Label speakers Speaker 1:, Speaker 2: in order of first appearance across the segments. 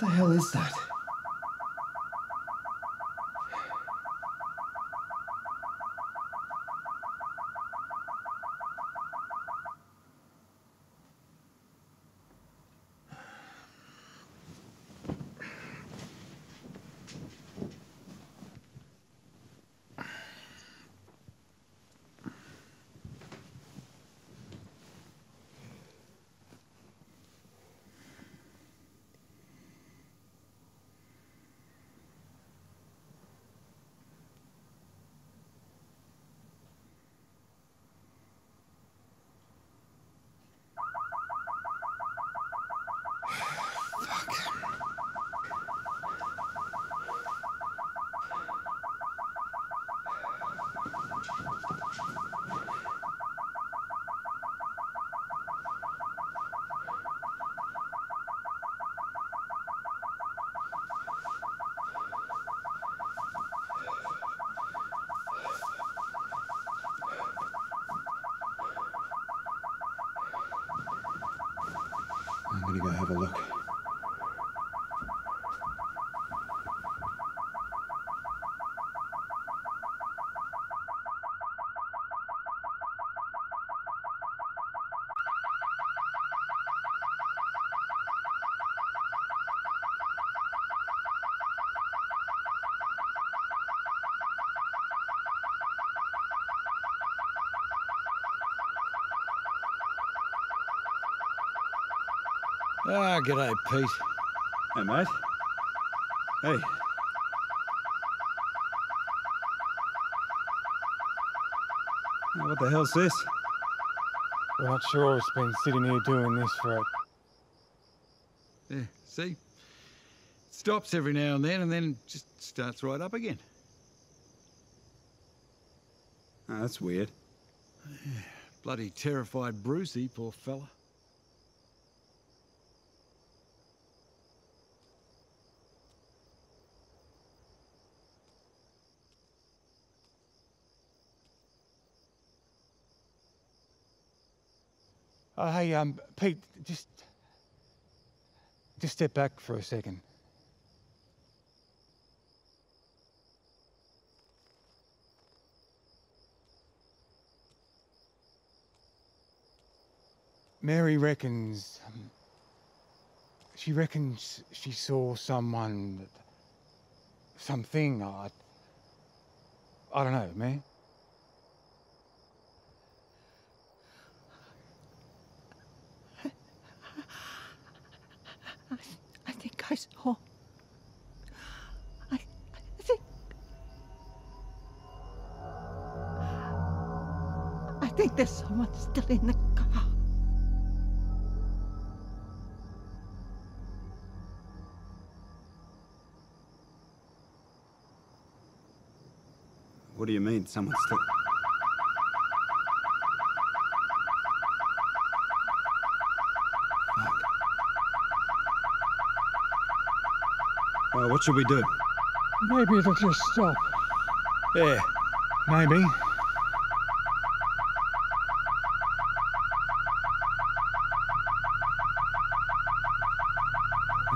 Speaker 1: the hell is that? 分量。
Speaker 2: Ah, g'day, Pete.
Speaker 1: Hey, mate. Hey. Oh, What the hell's this?
Speaker 3: We're not sure it's been sitting here doing this for a
Speaker 2: Yeah, see? Stops every now and then and then just starts right up again.
Speaker 1: Oh, that's weird.
Speaker 2: Bloody terrified Brucey, poor fella.
Speaker 3: Oh, hey, um, Pete, just. Just step back for a second. Mary reckons. Um, she reckons she saw someone. Something. I. I don't know, man.
Speaker 4: Saw. Oh. I, I think. I think there's someone still in the car.
Speaker 1: What do you mean? Someone's still. What should we do?
Speaker 3: Maybe it'll just stop.
Speaker 2: Yeah.
Speaker 3: Maybe.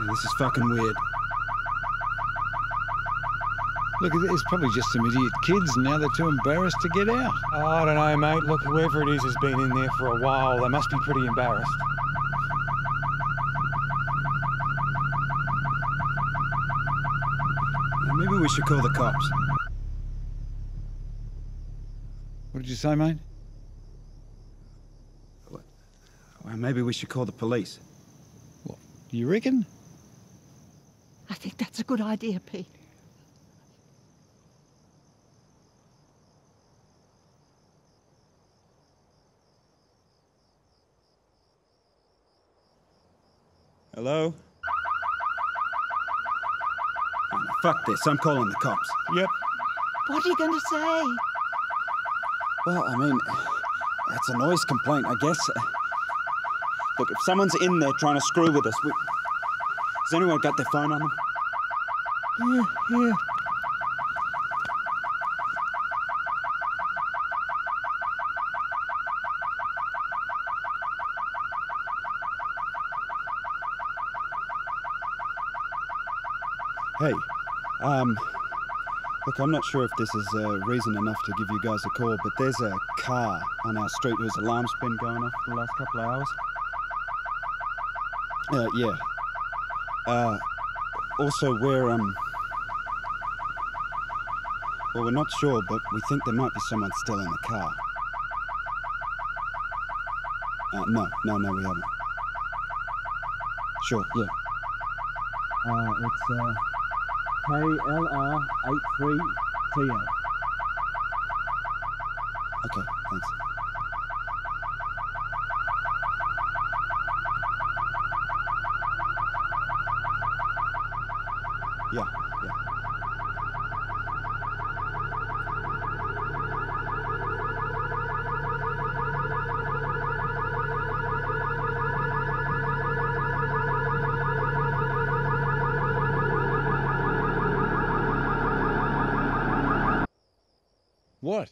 Speaker 1: This is fucking weird.
Speaker 2: Look, it's probably just some idiot kids and now they're too embarrassed to get out.
Speaker 3: Oh, I don't know, mate. Look, whoever it is has been in there for a while. They must be pretty embarrassed.
Speaker 1: Yeah, maybe we should call the cops.
Speaker 2: What did you say, mate?
Speaker 1: Well, maybe we should call the police.
Speaker 2: What, Do you reckon?
Speaker 4: I think that's a good idea, Pete.
Speaker 1: Hello? Fuck this. I'm calling the cops.
Speaker 3: Yep.
Speaker 4: What are you going to say?
Speaker 1: Well, I mean, that's a noise complaint, I guess. Look, if someone's in there trying to screw with us, we... has anyone got their phone on them?
Speaker 4: Yeah, yeah.
Speaker 1: Hey, um, look, I'm not sure if this is uh, reason enough to give you guys a call, but there's a car on our street whose alarm's been going off for the last couple of hours. Uh, yeah. Uh, also, we're, um, well, we're not sure, but we think there might be someone still in the car. Uh, no, no, no, we haven't. Sure, yeah. Uh, it's, uh, KLR83TL. Okay, thanks. Yeah, yeah.
Speaker 2: What?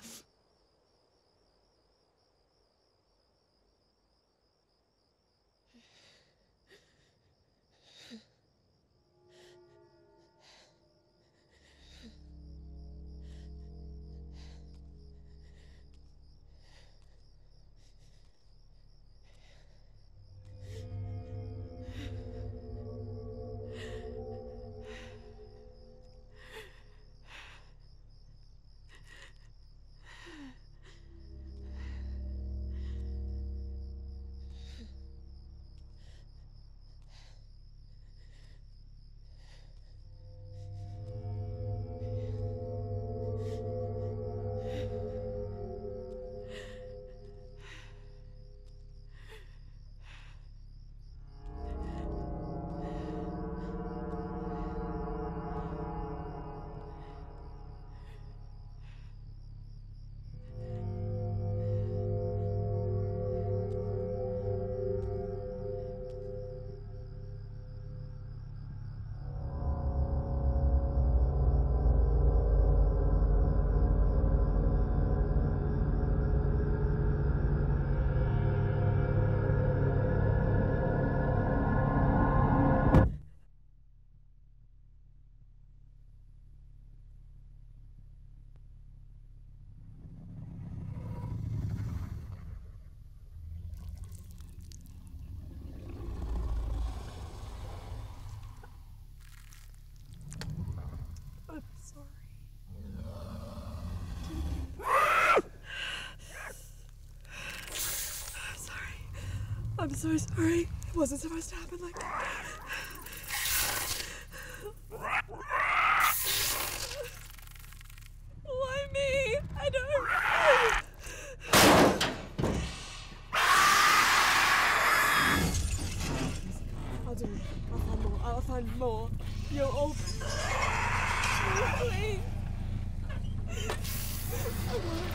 Speaker 5: I'm so sorry. It wasn't supposed to happen like that. Why me? I don't. I'll do. I'll find more. I'll find more. You're all. Please. I won't.